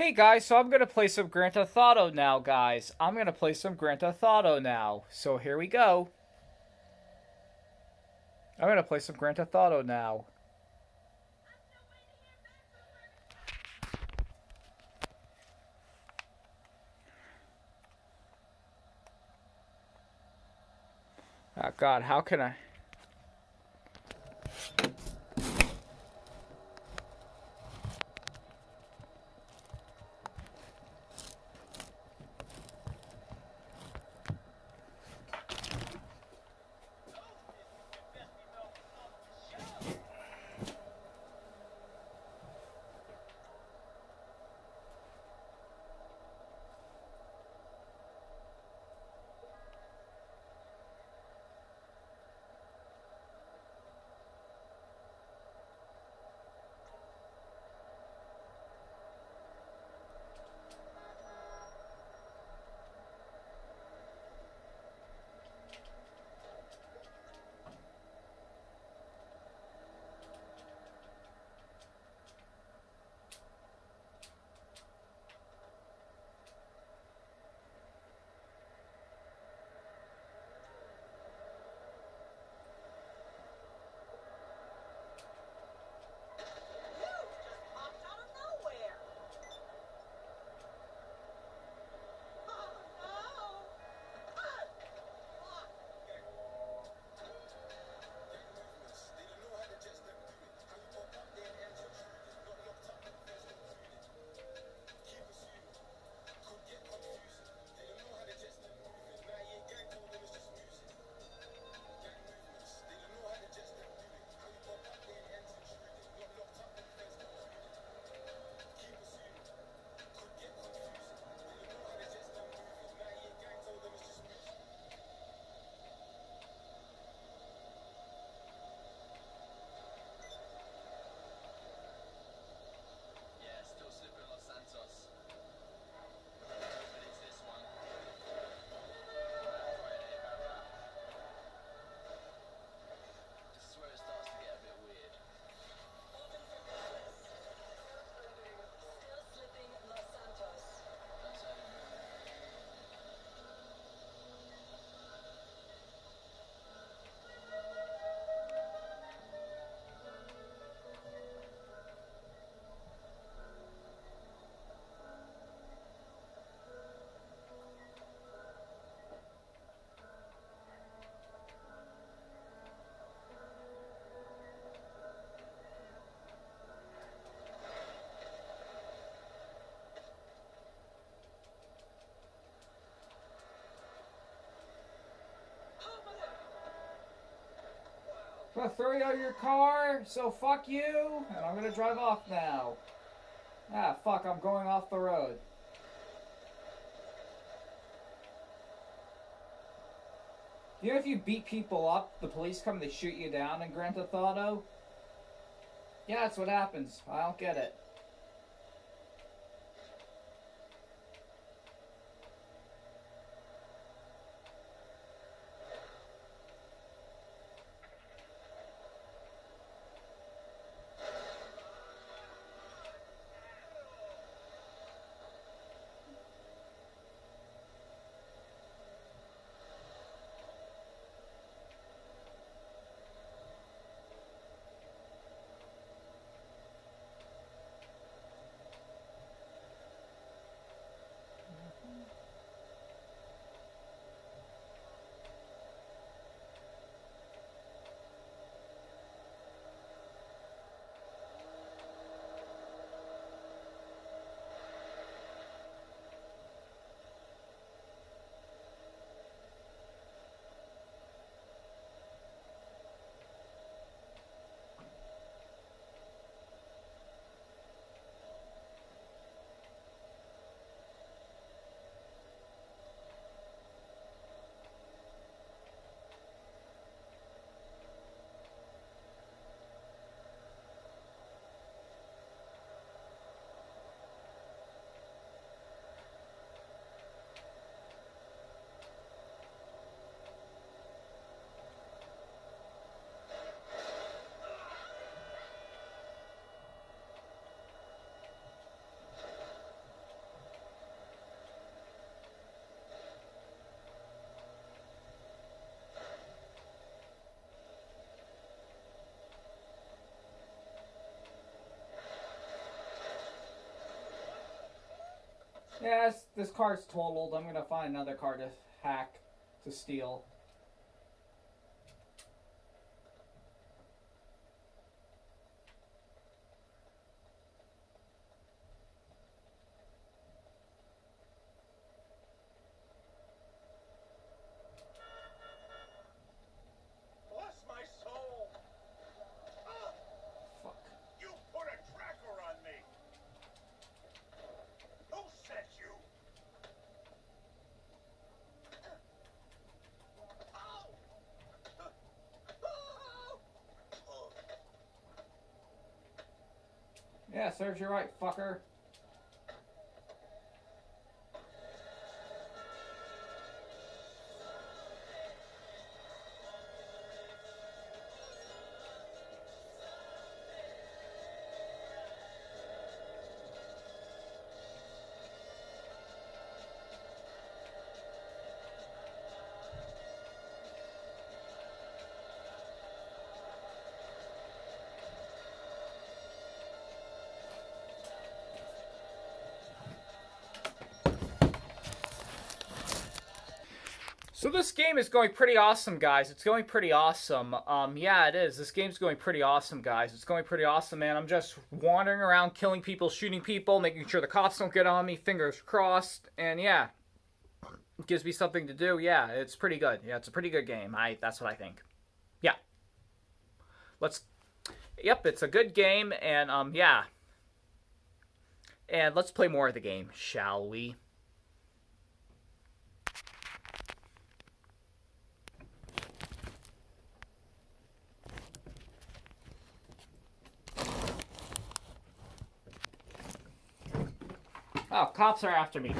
Hey guys, so I'm gonna play some Grand Theft Auto now, guys. I'm gonna play some Grand Theft Auto now. So here we go. I'm gonna play some Grand Theft Auto now. Oh god, how can I... I'm gonna throw you out of your car, so fuck you, and I'm gonna drive off now. Ah, fuck, I'm going off the road. You know if you beat people up, the police come they shoot you down in Grand Theft Auto? Yeah, that's what happens. I don't get it. Yes, this car's totaled. I'm gonna find another car to hack, to steal. Bless my soul! Ah, Fuck. you put a tracker on me! Who set you? Ow! Oh! Yeah, serves you right, fucker. So this game is going pretty awesome, guys. It's going pretty awesome. Um, yeah, it is. This game's going pretty awesome, guys. It's going pretty awesome, man. I'm just wandering around, killing people, shooting people, making sure the cops don't get on me. Fingers crossed. And yeah, it gives me something to do. Yeah, it's pretty good. Yeah, it's a pretty good game. I that's what I think. Yeah. Let's. Yep, it's a good game, and um, yeah. And let's play more of the game, shall we? Oh, cops are after me.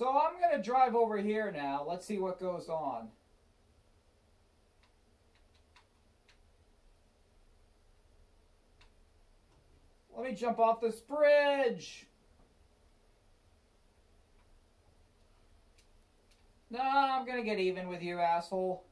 So I'm going to drive over here now. Let's see what goes on. Let me jump off this bridge. No, I'm going to get even with you, asshole.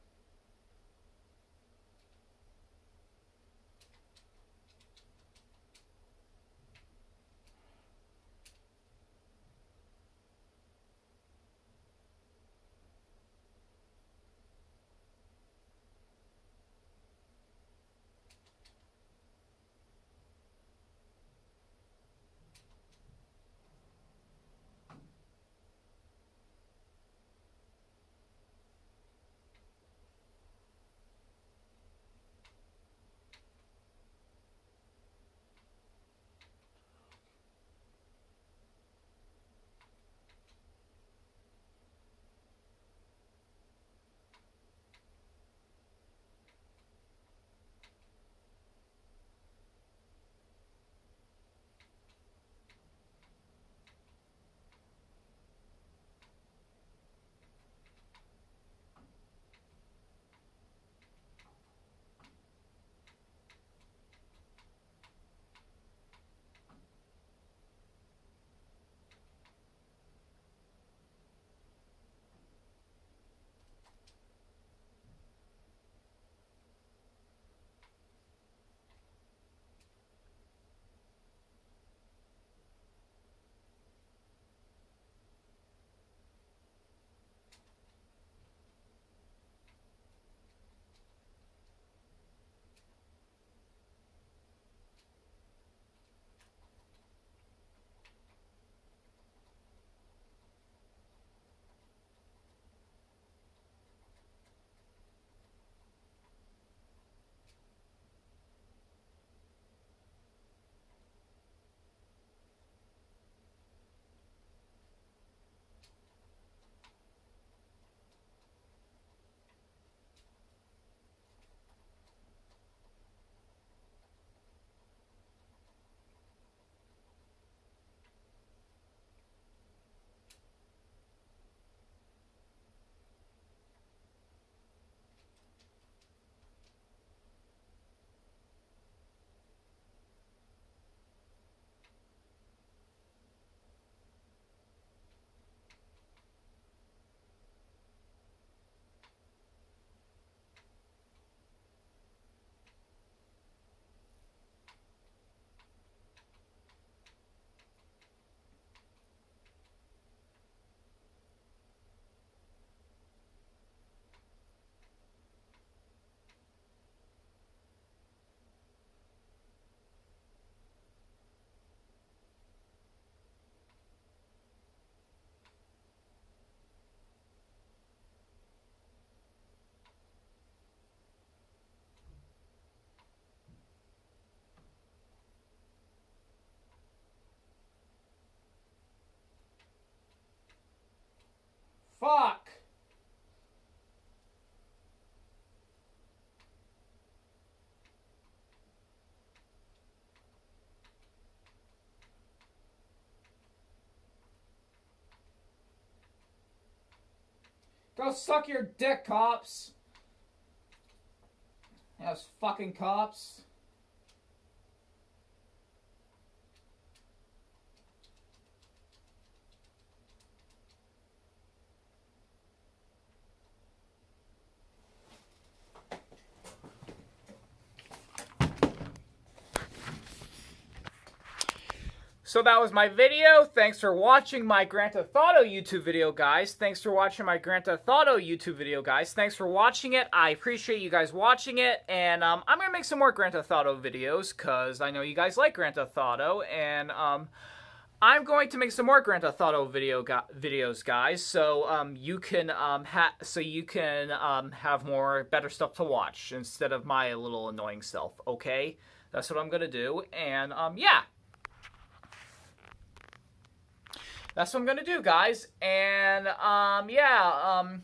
Go suck your dick, cops! Those fucking cops. So that was my video. Thanks for watching my Grand Theft Auto YouTube video, guys. Thanks for watching my Grand Theft Auto YouTube video, guys. Thanks for watching it. I appreciate you guys watching it. And um, I'm going to make some more Grand Theft Auto videos because I know you guys like Grand Theft Auto. And um, I'm going to make some more Grand Theft Auto video videos, guys. So um, you can um, so you can um, have more better stuff to watch instead of my little annoying self. Okay, that's what I'm going to do. And um, yeah that's what I'm gonna do, guys. And um, yeah, um,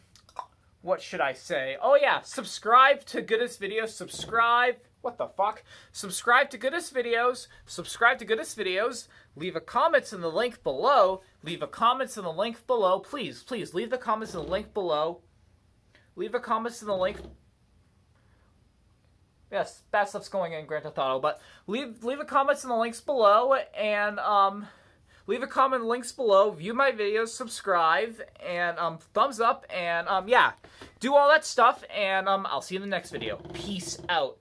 what should I say? Oh yeah, subscribe to Goodest Videos. Subscribe, what the fuck? Subscribe to Goodest Videos. Subscribe to Goodest Videos. Leave a comments in the link below. Leave a comments in the link below. Please, please leave the comments in the link below. Leave a comments in the link. Yes, bad stuff's going in Grand Theft Auto, but leave leave a comments in the links below and um leave a comment links below, view my videos, subscribe, and um thumbs up and um yeah. Do all that stuff and um I'll see you in the next video. Peace out.